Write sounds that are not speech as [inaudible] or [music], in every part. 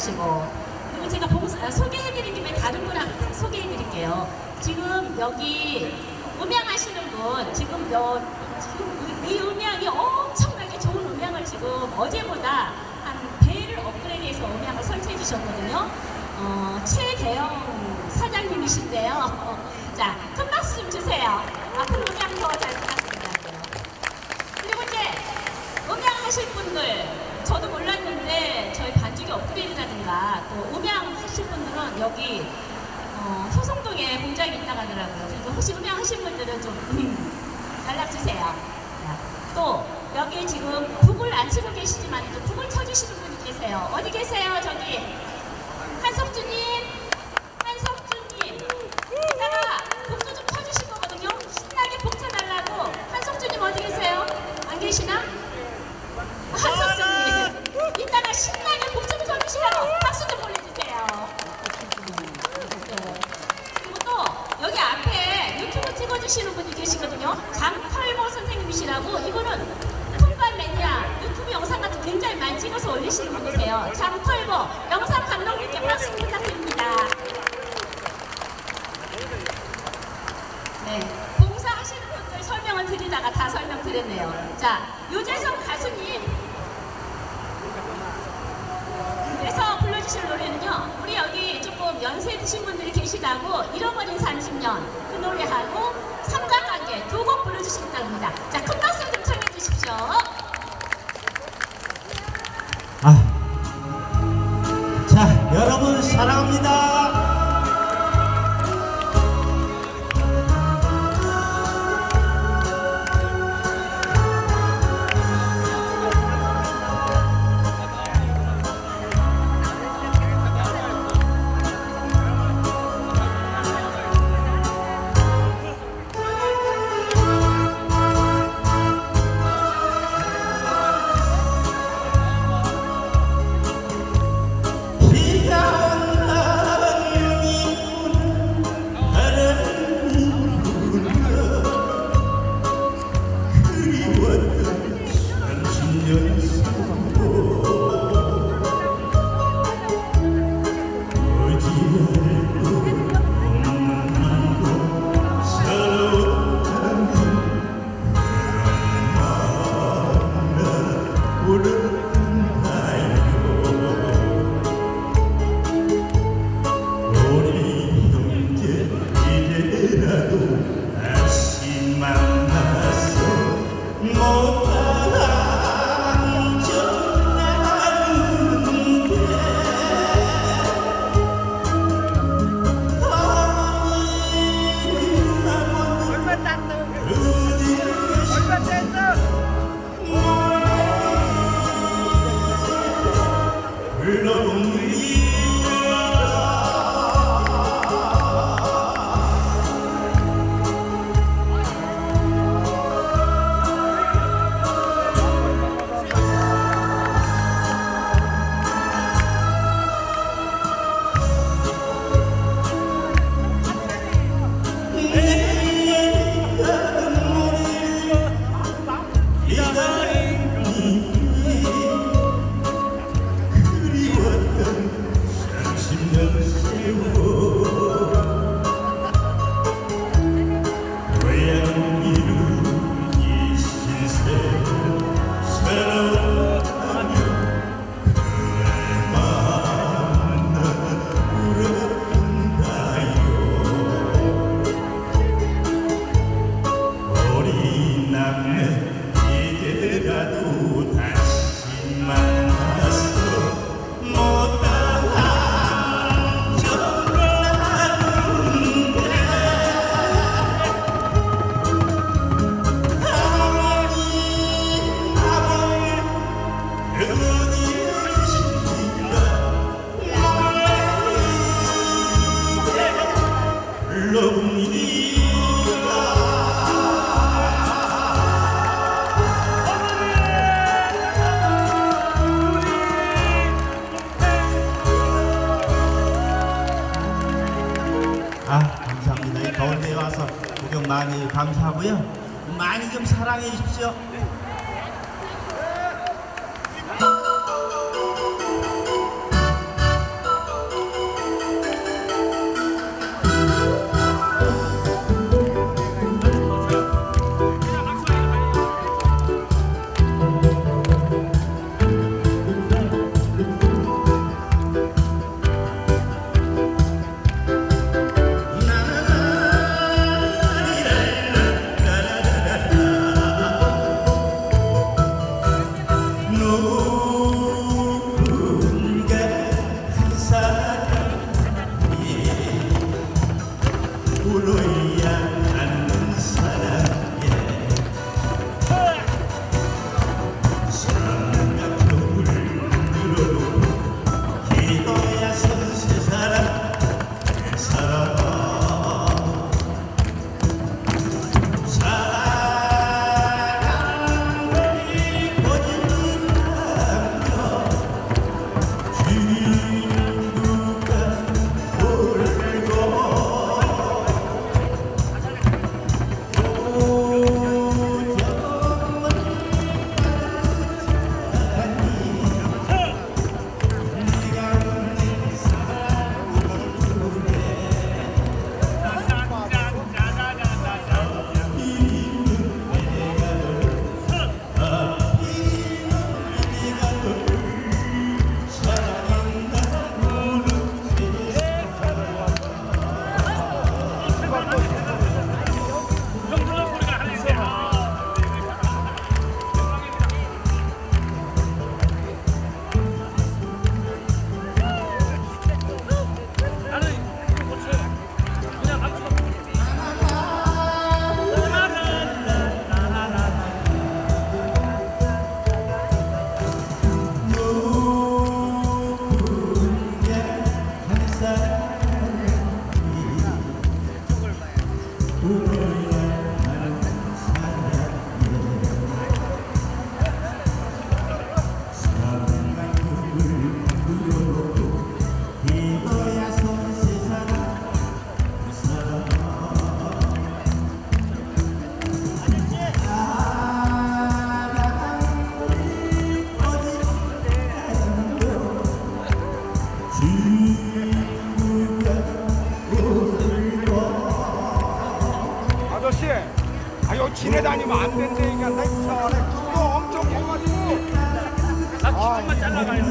하시고 그리고 제가 봉사 아, 소개해드린 김에 다른 분 한- 소개해드릴게요. 지금 여기 음향하시는 분 지금 여 지금 이, 이 음향이 엄청나게 좋은 음향을 지금 어제보다 한 배를 업그레이드해서 음향을 설치해 주셨거든요. 어, 최대영 사장님이신데요. [laughs] 자, 큰 박수 좀 주세요. 앞으로 음향 더잘 부탁드립니다. 그리고 이제 음향 하실 분들 저도 반죽이 업그레이드라든가 또 음향 하실 분들은 여기 어, 효성동에 공장이 있다고 하더라고요. 그래서 혹시 음향 하실 분들은 좀 음, 연락 주세요. 자, 또 여기 지금 북을 안 치고 계시지만 또 북을 쳐주시는 분이 계세요. 어디 계세요? 저기 한석주님. 연세 드신 분들이 계시다고 잃어버린 30년 그 노래하고 삼각관계 두 곡 불러주시겠다고 합니다. 자, 큰 박수 좀 청해 주십시오. 감사하고요. 많이 좀 사랑해 주십시오. culo. 이 아저씨, 아, 여기 지내다니면 안 된다니까. 나 이상하네. 그거 엄청 커가지고. 나 기준만 잘라가요. 유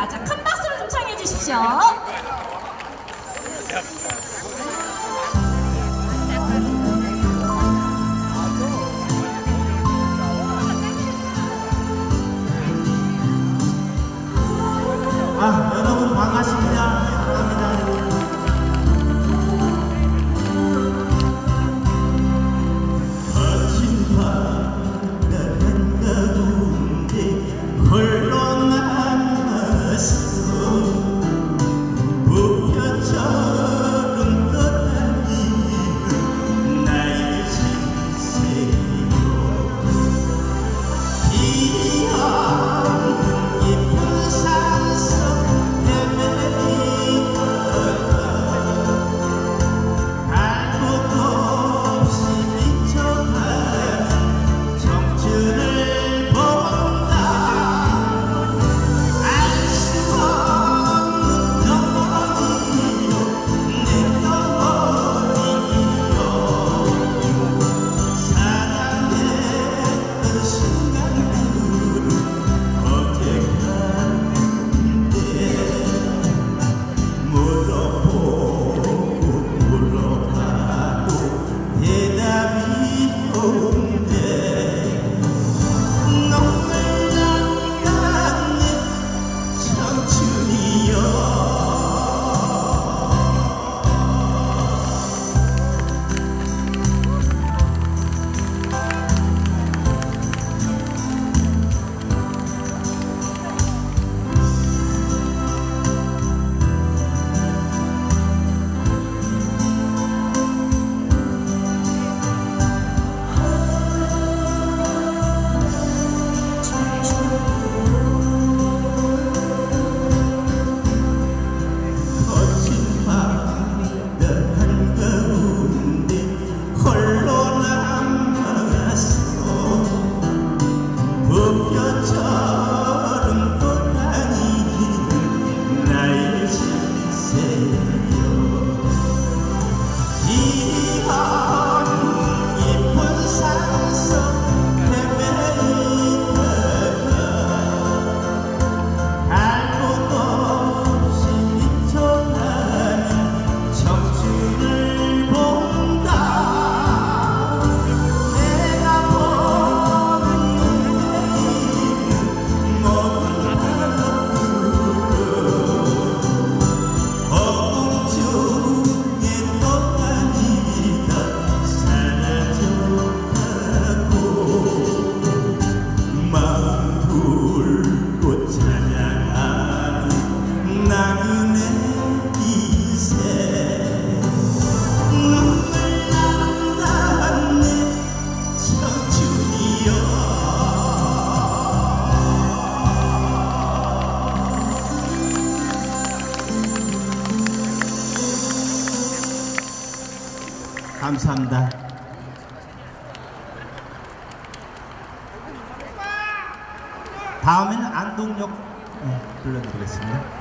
보내드리겠습니다. 자 큰 박수로 좀 청해 주십시오. 아, 여러분 반갑습니다. 안동역 네, 불러드리겠습니다.